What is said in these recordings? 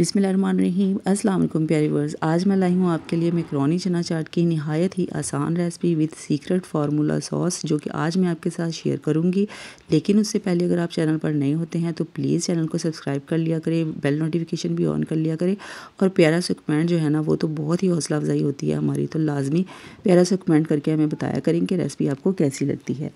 बिसमीम अस्सलाम प्यारे वर्स आज मैं लाई हूँ आपके लिए मैक्रोनी चना चाट की नहायत ही आसान recipe with secret formula sauce, जो कि आज मैं आपके साथ शेयर करूँगी। लेकिन उससे पहले अगर आप चैनल पर नए होते हैं तो प्लीज़ चैनल को सब्सक्राइब कर लिया करें, बेल नोटिफिकेशन भी ऑन कर लिया करें। और प्यारा सा कमेंट जो है ना, वो तो बहुत ही हौसला अफजाई होती है हमारी तो लाजमी प्यारा सा कमेंट करके हमें बताया करें कि रेसिपी आपको कैसी लगती है।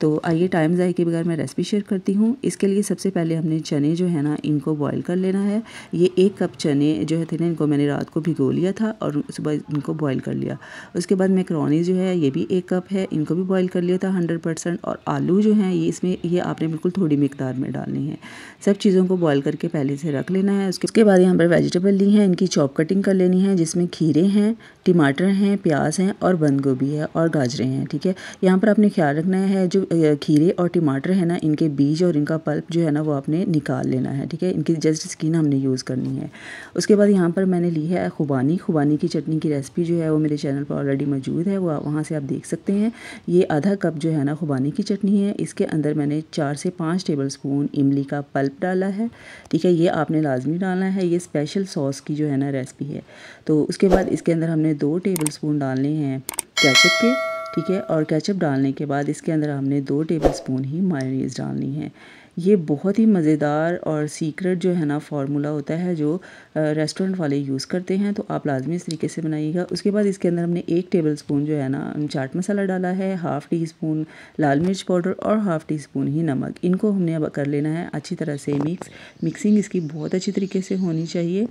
तो आइए टाइम ज़ाय के बगैर मैं रेसिपी शेयर करती हूँ। इसके लिए सबसे पहले हमने चने जो है ना, इनको बॉयल कर लेना है। ये एक कप चने जो है थे ना, इनको मैंने रात को भिगो लिया था और सुबह इनको बॉयल कर लिया। उसके बाद मैक्रोनी जो है, ये भी एक कप है, इनको भी बॉयल कर लिया था हंड्रेड परसेंट और आलू जो हैं, ये इसमें, ये आपने बिल्कुल थोड़ी मकदार में डालनी है। सब चीज़ों को बॉयल करके पहले से रख लेना है। उसके बाद यहाँ पर वेजिटेबल ली हैं, इनकी चॉप कटिंग कर लेनी है, जिसमें खीरे हैं, टमाटर हैं, प्याज हैं और बंद गोभी है और गाजरें हैं, ठीक है? यहाँ पर आपने ख्याल रखना है जो खीरे और टमाटर है ना, इनके बीज और इनका पल्प जो है ना, वो आपने निकाल लेना है, ठीक है? इनकी जस्ट स्किन हमने यूज़ करनी है। उसके बाद यहाँ पर मैंने ली है खुबानी। खुबानी की चटनी की रेसिपी जो है वो मेरे चैनल पर ऑलरेडी मौजूद है। वो वहाँ से आप देख सकते हैं। ये आधा कप जो है ना खुबानी की चटनी है। इसके अंदर मैंने चार से पाँच टेबल स्पून इमली का पल्प डाला है। ठीक है, ये आपने लाजमी डालना है। ये स्पेशल सॉस की जो है ना रेसिपी है। तो उसके बाद इसके अंदर हमने दो टेबल स्पून डालने हैं कैचअप के। ठीक है, और केचप डालने के बाद इसके अंदर हमने दो टेबल स्पून ही मायोनीज़ डालनी है। ये बहुत ही मज़ेदार और सीक्रेट जो है ना फार्मूला होता है जो रेस्टोरेंट वाले यूज़ करते हैं तो आप लाजमी इस तरीके से बनाइएगा। उसके बाद इसके अंदर हमने एक टेबल स्पून जो है ना चाट मसाला डाला है, हाफ़ टी स्पून लाल मिर्च पाउडर और हाफ़ टी स्पून ही नमक। इनको हमने अब कर लेना है अच्छी तरह से मिक्स। मिक्सिंग इसकी बहुत अच्छी तरीके से होनी चाहिए।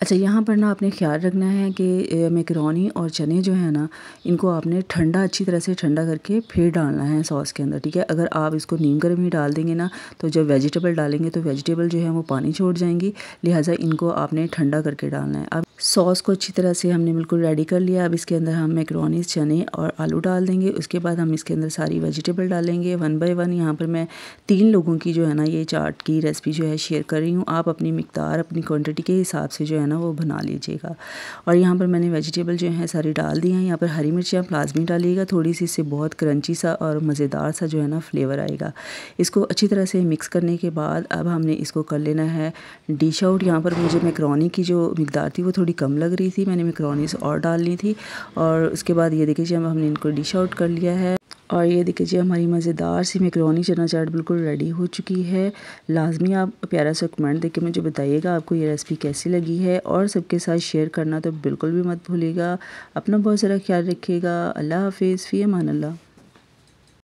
अच्छा यहाँ पर ना आपने ख्याल रखना है कि मेकरोनी और चने जो है ना, इनको आपने ठंडा, अच्छी तरह से ठंडा करके फिर डालना है सॉस के अंदर, ठीक है? अगर आप इसको नीम गर्म ही डाल देंगे ना तो जब वेजिटेबल डालेंगे तो वेजिटेबल जो है वो पानी छोड़ जाएँगी, लिहाजा इनको आपने ठंडा करके डालना है। अब सॉस को अच्छी तरह से हमने बिल्कुल रेडी कर लिया, अब इसके अंदर हम मैक्रोनी, चने और आलू डाल देंगे, उसके बाद हम इसके अंदर सारी वेजिटेबल डालेंगे, वन बाय वन। यहाँ पर मैं तीन लोगों की जो है ना, ये चाट की रेसिपी जो है, शेयर कर रही हूँ, आप अपनी मकदार, अपनी क्वान्टिटी के हिसाब से जो है ना, वो बना लीजिएगा। और यहाँ पर मैंने वेजिटेबल जो है सारी डाल दी हैं। यहाँ पर हरी मिर्चियाँ प्लाजमी डालिएगा थोड़ी सी इससे बहुत क्रंची सा और मज़ेदार सा जो है ना फ्लेवर आएगा। इसको अच्छी तरह से मिक्स करने के बाद अब हमने इसको कर लेना है डिश आउट यहाँ पर मुझे मैक्रोनी की जो मकदार थी वो थोड़ी कम लग रही थी। मैंने मैक्रोनीस और डाल ली थी और उसके बाद ये देखिए जब हमने इनको डिश आउट कर लिया है। और ये देखिए जी, हमारी मज़ेदार सी मेकरोनी चना चाट बिल्कुल रेडी हो चुकी है। लाजमी आप प्यारा सा कमेंट देके मुझे बताइएगा आपको ये रेसिपी कैसी लगी है और सबके साथ शेयर करना तो बिल्कुल भी मत भूलिएगा। अपना बहुत सारा ख्याल रखिएगा। अल्लाह हाफिज़, फ़ी अमान